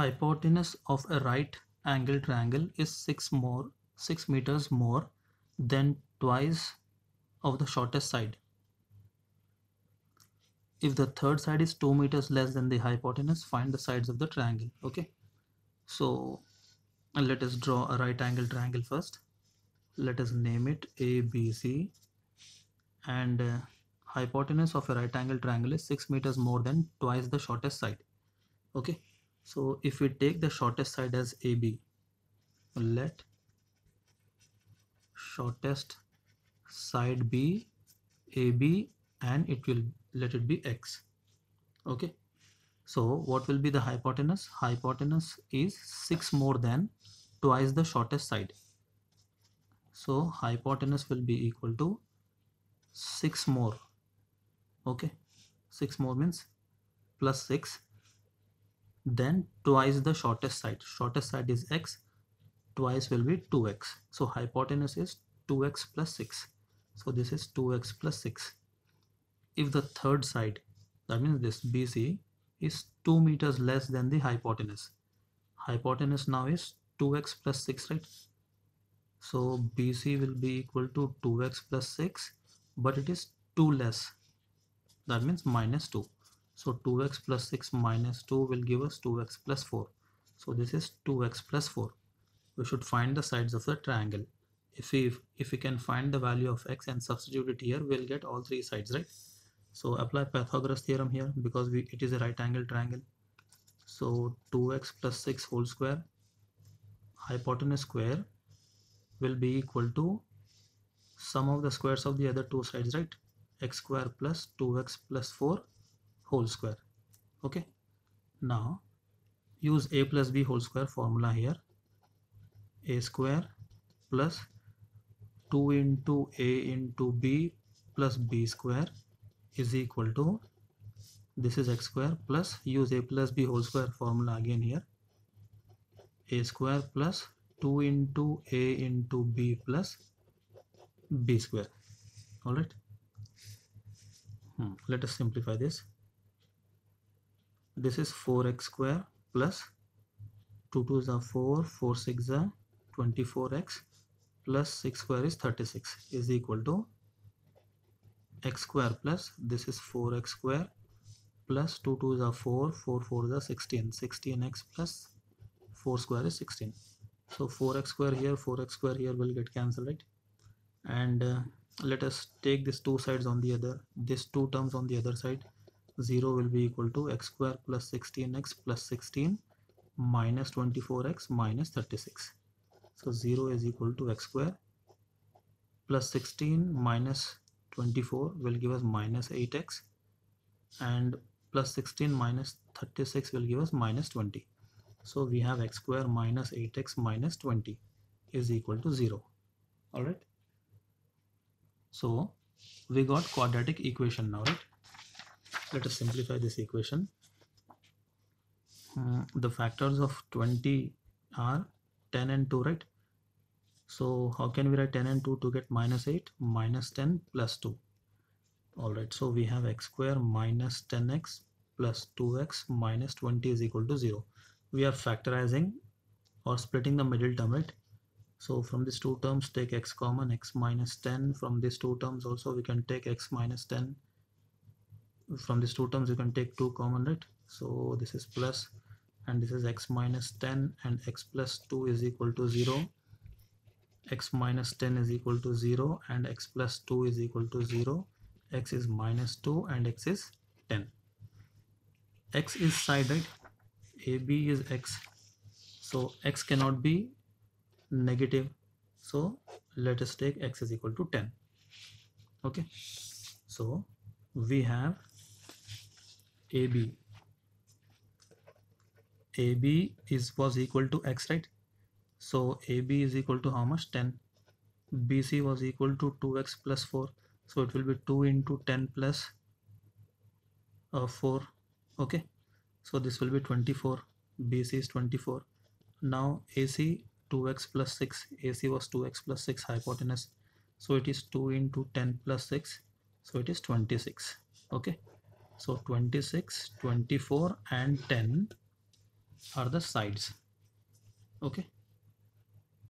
hypotenuse of a right angle triangle is 6 more 6 meters more than twice of the shortest side. If the third side is 2 meters less than the hypotenuse find the sides of the triangle okay? So let us draw a right angle triangle first. Let us name it ABC and uh, hypotenuse of a right angle triangle is 6 meters more than twice the shortest side okay so if we take the shortest side as AB let shortest side be AB and it will let it be x. Okay? So what will be the hypotenuse? Hypotenuse is 6 more than twice the shortest side. So hypotenuse will be equal to 6 more. Okay? 6 more means plus 6 then twice the shortest side. Shortest side is x twice will be 2x so hypotenuse is 2x plus 6 so this is 2x plus 6 if the third side that means this BC is 2 meters less than the hypotenuse. Hypotenuse now is 2x plus 6 right? So BC will be equal to 2x plus 6 but it is 2 less. That means minus 2 so 2x plus 6 minus 2 will give us 2x plus 4 so this is 2x plus 4 we should find the sides of the triangle. If we if we can find the value of x and substitute it here we'll get all three sides right? So apply Pythagoras theorem here because we it is a right angle triangle. So 2x plus 6 whole square hypotenuse square will be equal to sum of the squares of the other two sides right? X square plus 2x plus 4 whole square. Okay. Now use a plus b whole square formula here. A square plus 2 into a into b plus b square is equal to this is x square plus use a plus b whole square formula again here. A square plus 2 into a into b plus b square. All right. Hmm. let us simplify this this is 4x square plus 2 2s are 4 4 6 are 24x plus 6 square is 36 is equal to x square plus this is 4x square plus 2 2s are 4 4 4s are 16 16x plus 4 square is 16 so 4x square here 4x square here will get cancelled right? And uh, let us take these two sides on the other these two terms on the other side 0 will be equal to x square plus 16x plus 16 minus 24x minus 36 so 0 is equal to x square plus 16 minus 24 will give us minus 8x and plus 16 minus 36 will give us minus 20 so we have x square minus 8x minus 20 is equal to 0 all right? So we got quadratic equation now right let us simplify this equation. Uh, the factors of 20 are 10 and 2 right? So how can we write 10 and 2 to get minus 8 minus 10 plus 2 all right so we have x square minus 10x plus 2x minus 20 is equal to 0 we are factorizing or splitting the middle term right? So from these two terms take x common x minus 10 from these two terms also we can take x minus 10 from these two terms you can take 2 common right? So this is plus and this is x minus 10 and x plus 2 is equal to 0 x minus 10 is equal to 0 and x plus 2 is equal to 0 x is minus 2 and x is 10 x is side right? Ab is x. So x cannot be negative. So let us take x is equal to 10 okay? So we have ab ab is was equal to x right? So ab is equal to how much? 10 bc was equal to 2x plus 4 so it will be 2 into 10 plus, uh, 4 okay? So this will be 24 bc is 24 now ac 2x plus 6 ac was 2x plus 6 hypotenuse. So it is 2 into 10 plus 6 so it is 26 okay so 26 24 and 10 are the sides. Okay